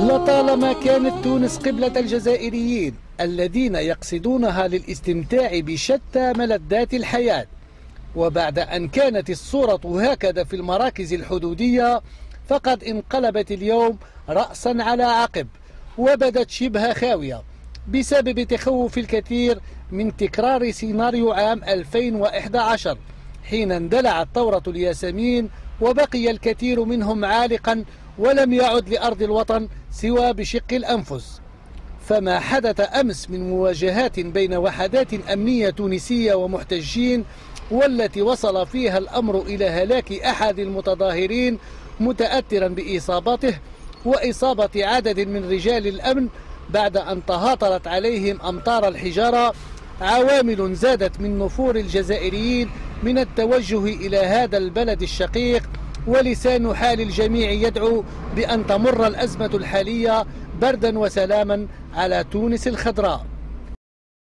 لطالما كانت تونس قبلة الجزائريين الذين يقصدونها للاستمتاع بشتى ملذات الحياة وبعد أن كانت الصورة هكذا في المراكز الحدودية فقد انقلبت اليوم رأسا على عقب وبدت شبه خاوية. بسبب تخوف الكثير من تكرار سيناريو عام 2011 حين اندلعت ثورة الياسمين وبقي الكثير منهم عالقا ولم يعد لأرض الوطن سوى بشق الأنفس. فما حدث أمس من مواجهات بين وحدات أمنية تونسية ومحتجين والتي وصل فيها الأمر إلى هلاك أحد المتظاهرين متأثرا بإصابته وإصابة عدد من رجال الأمن بعد أن تهاطلت عليهم أمطار الحجارة عوامل زادت من نفور الجزائريين من التوجه إلى هذا البلد الشقيق ولسان حال الجميع يدعو بأن تمر الأزمة الحالية بردا وسلاما على تونس الخضراء.